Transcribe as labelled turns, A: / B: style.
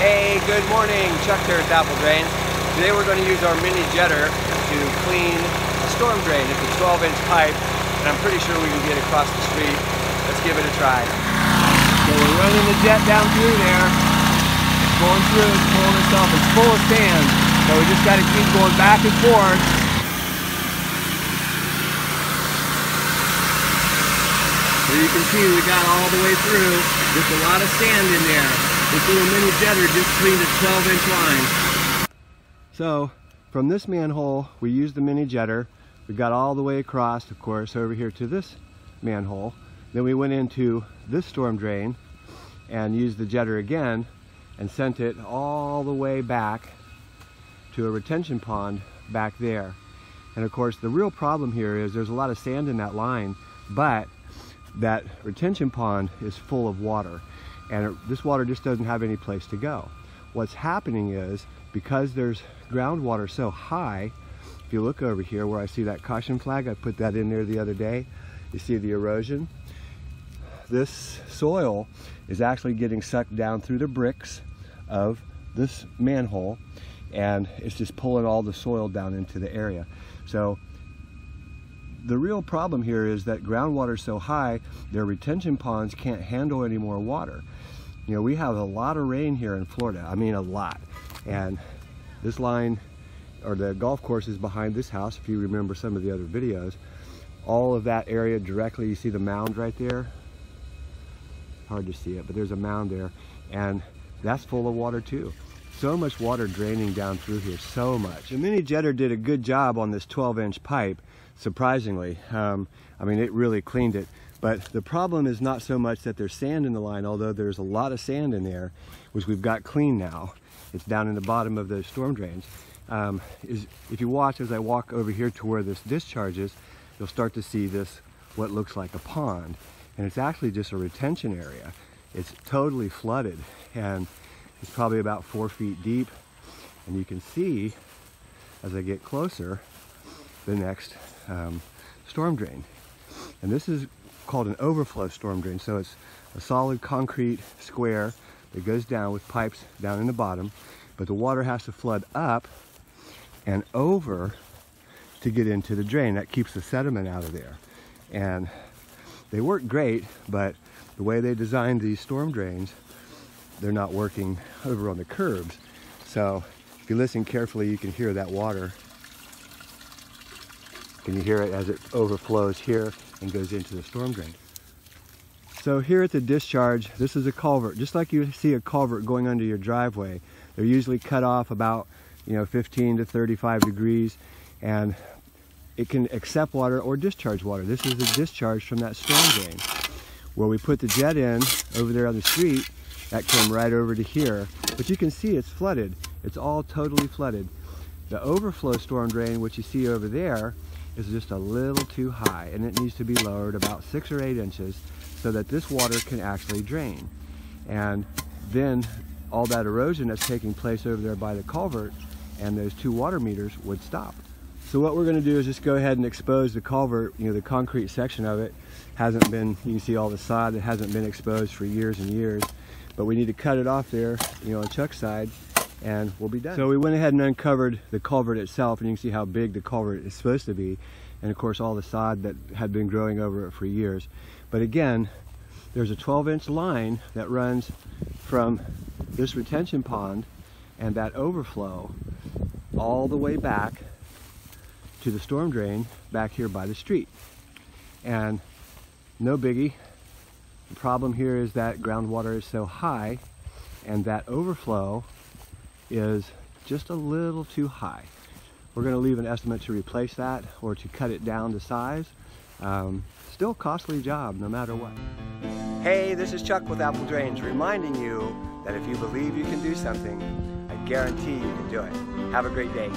A: Hey, good morning. Chuck here at Apple Drain. Today we're going to use our mini jetter to clean a storm drain. It's a 12 inch pipe and I'm pretty sure we can get across the street. Let's give it a try. So we're running the jet down through there. It's going through, it's pulling itself, it's full of sand. So we just got to keep going back and forth. So you can see we got all the way through. There's a lot of sand in there. This little mini jetter just cleaned a 12 inch line. So from this manhole, we used the mini jetter. We got all the way across, of course, over here to this manhole. Then we went into this storm drain and used the jetter again and sent it all the way back to a retention pond back there. And of course, the real problem here is there's a lot of sand in that line, but that retention pond is full of water and it, this water just doesn't have any place to go. What's happening is because there's groundwater so high, if you look over here where I see that caution flag, I put that in there the other day, you see the erosion. This soil is actually getting sucked down through the bricks of this manhole and it's just pulling all the soil down into the area. So the real problem here is that groundwater is so high, their retention ponds can't handle any more water. You know, we have a lot of rain here in Florida. I mean, a lot. And this line, or the golf course is behind this house, if you remember some of the other videos. All of that area directly, you see the mound right there? Hard to see it, but there's a mound there. And that's full of water too. So much water draining down through here, so much. The mini jetter did a good job on this 12 inch pipe surprisingly. Um, I mean, it really cleaned it. But the problem is not so much that there's sand in the line, although there's a lot of sand in there, which we've got clean now. It's down in the bottom of the storm drains. Um, is if you watch as I walk over here to where this discharges, you'll start to see this, what looks like a pond. And it's actually just a retention area. It's totally flooded and it's probably about four feet deep. And you can see as I get closer, the next um, storm drain. And this is called an overflow storm drain. So it's a solid concrete square that goes down with pipes down in the bottom, but the water has to flood up and over to get into the drain. That keeps the sediment out of there. And they work great, but the way they designed these storm drains, they're not working over on the curbs. So if you listen carefully, you can hear that water can you hear it as it overflows here and goes into the storm drain? So here at the discharge, this is a culvert. Just like you see a culvert going under your driveway, they're usually cut off about you know 15 to 35 degrees and it can accept water or discharge water. This is the discharge from that storm drain. Where we put the jet in over there on the street, that came right over to here. But you can see it's flooded. It's all totally flooded. The overflow storm drain, which you see over there, is just a little too high and it needs to be lowered about six or eight inches so that this water can actually drain. And then all that erosion that's taking place over there by the culvert and those two water meters would stop. So what we're gonna do is just go ahead and expose the culvert, you know, the concrete section of it hasn't been, you can see all the sod that hasn't been exposed for years and years, but we need to cut it off there, you know, on Chuck's side and we'll be done. So we went ahead and uncovered the culvert itself and you can see how big the culvert is supposed to be. And of course all the sod that had been growing over it for years. But again, there's a 12 inch line that runs from this retention pond and that overflow all the way back to the storm drain back here by the street. And no biggie. The problem here is that groundwater is so high and that overflow is just a little too high. We're going to leave an estimate to replace that or to cut it down to size. Um, still costly job no matter what. Hey, this is Chuck with Apple Drains reminding you that if you believe you can do something, I guarantee you can do it. Have a great day.